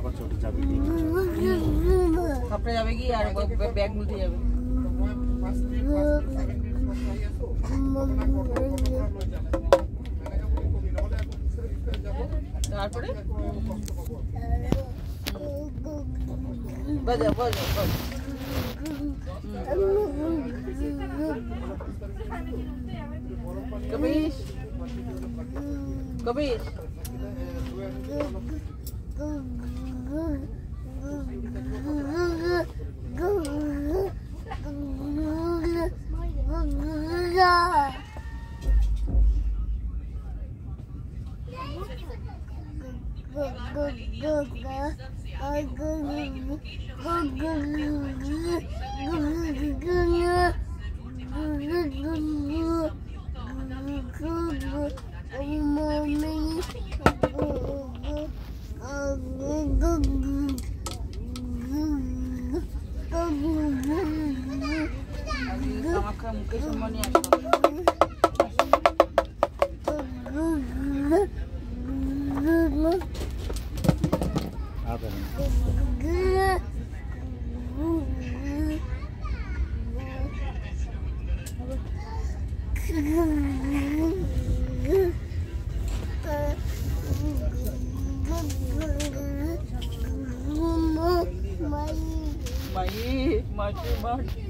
আবার ছোট চাবি দিয়ে তারপরে যাবে কি আর ব্যাগ মুলতে যাবে তারপরে বাজা বাজা বাজা कबीश कबीश Oh, makan muka Mãe, mãe, mãe.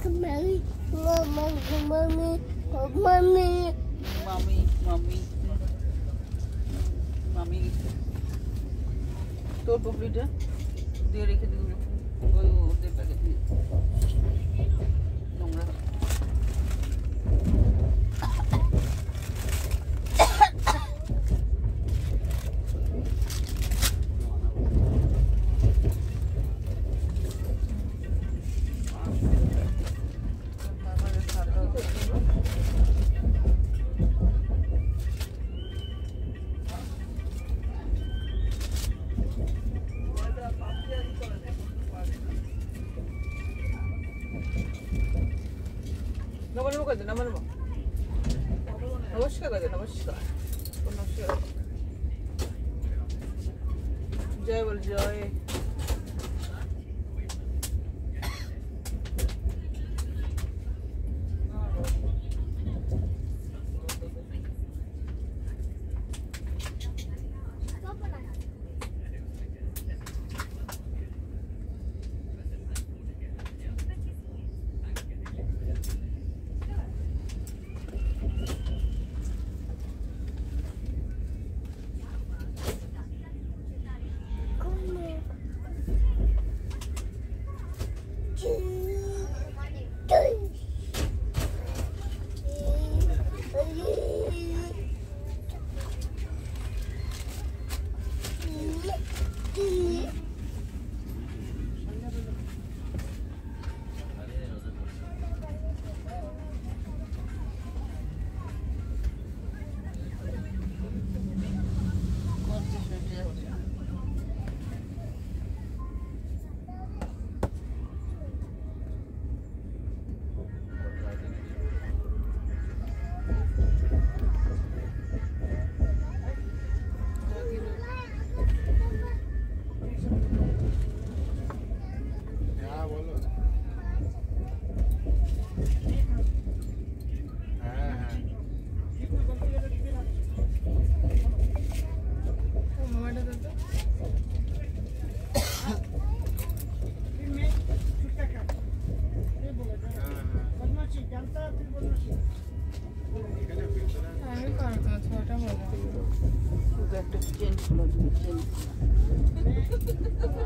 মাটি মাটি মাটি সব ভয়েস Mommy. মামি মামি মামি তোর পুকুরিটা দিয়ে রেখে দিবি ওই ওদের প্যাকেট দিয়ে নোংরা नमस्कार कर नमस्कार। नमस्कार। जय बोल जय। いい? একটু চেঞ্জ করো চেঞ্জ করো